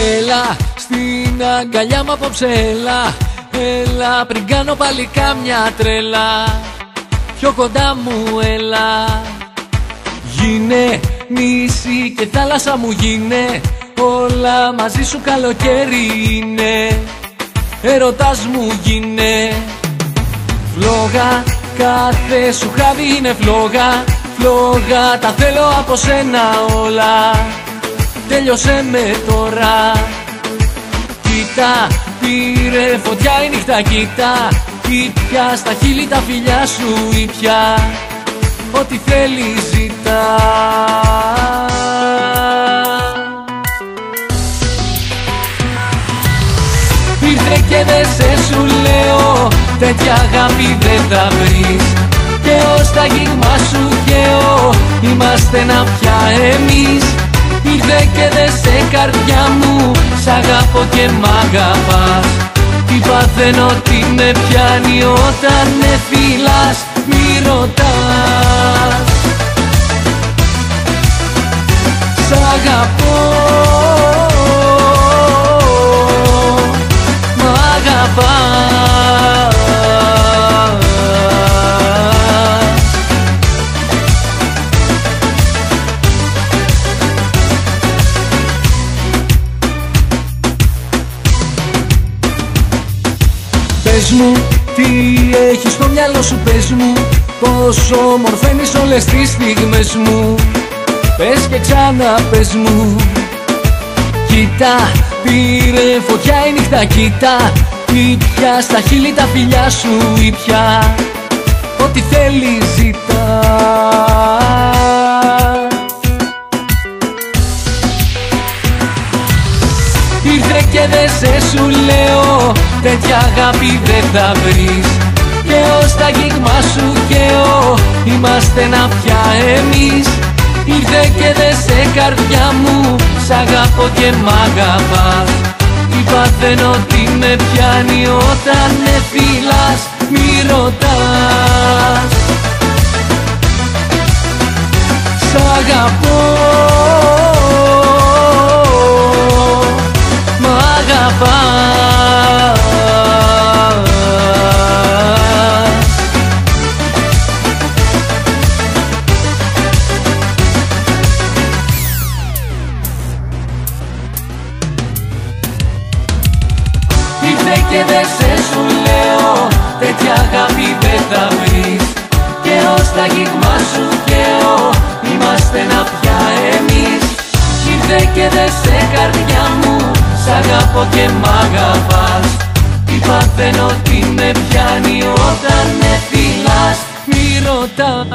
Έλα στην αγκαλιά μου απόψε έλα. Έλα πριν κάνω πάλι κάμια τρέλα. Πιο κοντά μου έλα. Γίνε νησί και θάλασσα μου γίνε. Όλα μαζί σου καλοκαίρι είναι. Ερωτάς μου γίνε. Φλόγα κάθε σου χάδι είναι φλόγα. Φλόγα τα θέλω από σένα όλα Τέλειωσέ με τώρα. Κοίτα πήρε φωτιά η νύχτα κοίτα. Ήπια στα χείλη τα φιλιά σου ήπια. Ό,τι θέλει ζητά. Ήρθε και δε σε σου λέω Τέτοια αγάπη δεν θα βρεις. Και ως τα γίγμα σου ο Είμαστε να πια εμείς καρδιά μου Σ' αγαπώ και μ' αγαπάς. Τι παθαίνω τι με πιάνει όταν με φυλάς Μη ρωτάς. Σ' αγαπώ Μ' αγαπάς Πες μου τι έχεις στο μυαλό σου πες μου Πόσο μορφαίνεις όλες τις στιγμές μου. Πες και ξανά πες μου Κοίτα πήρε φωτιά η νύχτα κοίτα Ήπια στα χείλη τα φιλιά σου ήπια. Ό,τι θέλεις ζητά και δε σε σου λέω Τέτοια αγάπη δεν θα βρεις. Και ως τα γίγμα σου ο Είμαστε να πια εμείς. Ήρθε και δε σε καρδιά μου Σ' αγαπώ και μ' αγαπάς. Τι παθαίνω τι με πιάνει όταν με φυλάς Μη ρωτάς. Σ' αγαπώ και δε σε σου λέω Τέτοια αγάπη δεν θα βρεις. Και ως τα γίγμα σου ο Είμαστε να πια εμείς. Ήρθε και δε σε καρδιά μου Σ' αγαπώ και μ' αγαπάς. Τι παθαίνω τι με πιάνει όταν με φυλάς Μη ρωτάς